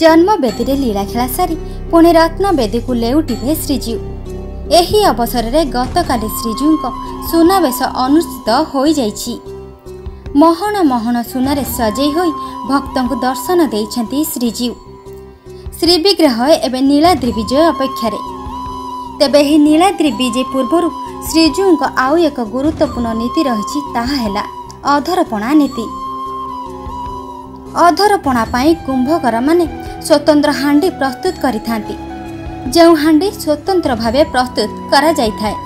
ଜନ୍ମବେଦୀରେ ଲୀଳା ଖେଳା ସାରି ପୁଣି ରତ୍ନବେଦୀକୁ ଲେଉଟିବେ ଶ୍ରୀଜୀଉ। ଏହି ଅବସରରେ ଗତକାଲି ଶ୍ରୀଜୀଉଙ୍କ ସୁନାବେଶ ଅନୁଷ୍ଠିତ ହୋଇଯାଇଛି। ମହଣ ମହଣ ସୁନାରେ ସଜେଇ ହୋଇ ଭକ୍ତଙ୍କୁ ଦର୍ଶନ ଦେଇଛନ୍ତି ଶ୍ରୀଜୀଉ। ଶ୍ରୀବିଗ୍ରହ ଏବେ ନୀଳାଦ୍ରି ବିଜୟ ଅପେକ୍ଷାରେ। ତେବେ ଏହି ନୀଳାଦ୍ରି ବିଜେ ପୂର୍ବରୁ ଶ୍ରୀଜୀଉଙ୍କ ଆଉ ଏକ ଗୁରୁତ୍ୱପୂର୍ଣ୍ଣ ନୀତି ରହିଛି ତାହା ହେଲା ଅଧରପଣା ନୀତି। ଅଧରପଣା ପାଇଁ କୁମ୍ଭକରମାନେ ସ୍ୱତନ୍ତ୍ର ହାଣ୍ଡି ପ୍ରସ୍ତୁତ କରିଥାନ୍ତି। ଯେଉଁ ହାଣ୍ଡି ସ୍ୱତନ୍ତ୍ର ଭାବେ ପ୍ରସ୍ତୁତ କରାଯାଇଥାଏ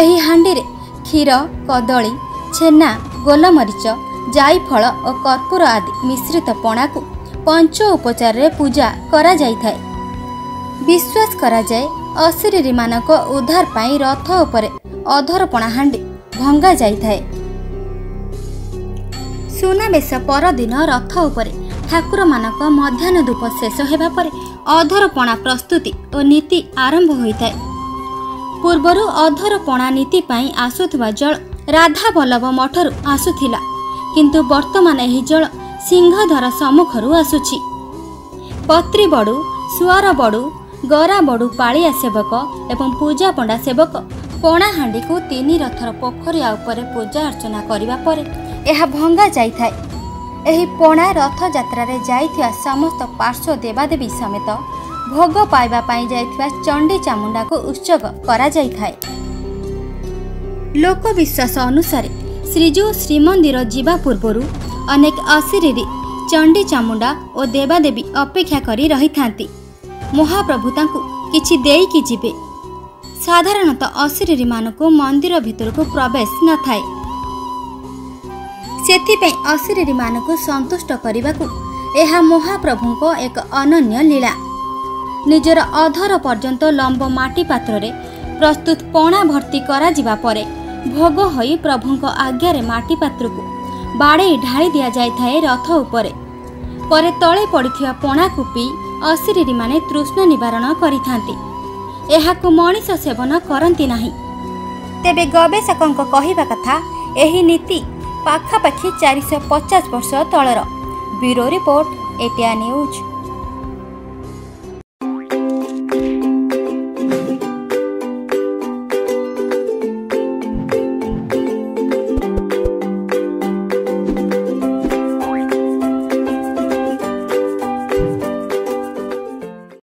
ଏହି ହାଣ୍ଡିରେ କ୍ଷୀର କଦଳୀ ଛେନା ଗୋଲମରିଚ ଜାଇଫଳ ଓ କର୍ପୂର ଆଦି ମିଶ୍ରିତ ପଣାକୁ ପଞ୍ଚ ଉପଚାରରେ ପୂଜା କରାଯାଇଥାଏ। ବିଶ୍ୱାସ କରାଯାଏ ଅଶରୀରୀମାନଙ୍କ ଉଦ୍ଧାର ପାଇଁ ରଥ ଉପରେ ଅଧରପଣା ହାଣ୍ଡି ଭଙ୍ଗା ଯାଇଥାଏ ସୁନାବେଶ ପରଦିନ ରଥ ଉପରେ ଠାକୁରମାନଙ୍କ ମଧ୍ୟାହ୍ନ ଧୂପ ଶେଷ ହେବା ପରେ ଅଧରପଣା ପ୍ରସ୍ତୁତି ଓ ନୀତି ଆରମ୍ଭ ହୋଇଥାଏ। ପୂର୍ବରୁ ଅଧରପଣା ନୀତି ପାଇଁ ଆସୁଥିବା ଜଳ ରାଧାବଲ୍ଲଭ ମଠରୁ ଆସୁଥିଲା କିନ୍ତୁ ବର୍ତ୍ତମାନ ଏହି ଜଳ ସିଂହଦ୍ୱାର ସମ୍ମୁଖରୁ ଆସୁଛି। ପତ୍ରୀବଡ଼ୁ ସୁଆର ବଡ଼ୁ ଗରା ବଡ଼ୁ ପାଳିଆ ସେବକ ଏବଂ ପୂଜା ପଣ୍ଡା ସେବକ ପଣାହାଣ୍ଡିକୁ ତିନି ରଥର ପୋଖରିଆ ଉପରେ ପୂଜା ଅର୍ଚ୍ଚନା କରିବା ପରେ ଏହା ଭଙ୍ଗା ଯାଇଥାଏ। ଏହି ପଣା ରଥଯାତ୍ରାରେ ଯାଇଥିବା ସମସ୍ତ ପାର୍ଶ୍ୱ ଦେବାଦେବୀ ସମେତ ଭୋଗ ପାଇବା ପାଇଁ ଯାଇଥିବା ଚଣ୍ଡୀ ଚାମୁଣ୍ଡାକୁ ଉତ୍ସର୍ଗ କରାଯାଇଥାଏ। ଲୋକବିଶ୍ୱାସ ଅନୁସାରେ ଶ୍ରୀଜୀଉ ଶ୍ରୀମନ୍ଦିର ଯିବା ପୂର୍ବରୁ ଅନେକ ଅଶରୀରୀ ଚଣ୍ଡୀ ଚାମୁଣ୍ଡା ଓ ଦେବାଦେବୀ ଅପେକ୍ଷା କରି ରହିଥାନ୍ତି। ମହାପ୍ରଭୁ ତାଙ୍କୁ କିଛି ଦେଇକି ଯିବେ। ସାଧାରଣତଃ ଅଶରୀରୀମାନଙ୍କୁ ମନ୍ଦିର ଭିତରକୁ ପ୍ରବେଶ ନଥାଏ। ସେଥିପାଇଁ ଅଶରୀରୀମାନଙ୍କୁ ସନ୍ତୁଷ୍ଟ କରିବାକୁ ଏହା ମହାପ୍ରଭୁଙ୍କ ଏକ ଅନନ୍ୟ ଲୀଳା। ନିଜର ଅଧର ପର୍ଯ୍ୟନ୍ତ ଲମ୍ବ ମାଟି ପାତ୍ରରେ ପ୍ରସ୍ତୁତ ପଣା ଭର୍ତ୍ତି କରାଯିବା ପରେ ଭୋଗ ହୋଇ ପ୍ରଭୁଙ୍କ ଆଜ୍ଞାରେ ମାଟି ପାତ୍ରକୁ ବାଡ଼େଇ ଢାଳି ଦିଆଯାଇଥାଏ ରଥ ଉପରେ। ପରେ ତଳେ ପଡ଼ିଥିବା ପଣାକୁ ପିଇ ଅଶରୀରୀମାନେ ତୃଷ୍ଣ ନିବାରଣ କରିଥାନ୍ତି। ଏହାକୁ ମଣିଷ ସେବନ କରନ୍ତି ନାହିଁ। ତେବେ ଗବେଷକଙ୍କ କହିବା କଥା ଏହି ନୀତି ପାଖାପାଖି ଚାରିଶହ ପଚାଶ ବର୍ଷ ତଳର। ବ୍ୟୁରୋ ରିପୋର୍ଟ ଏଟିଆ ନ୍ୟୁଜ୍।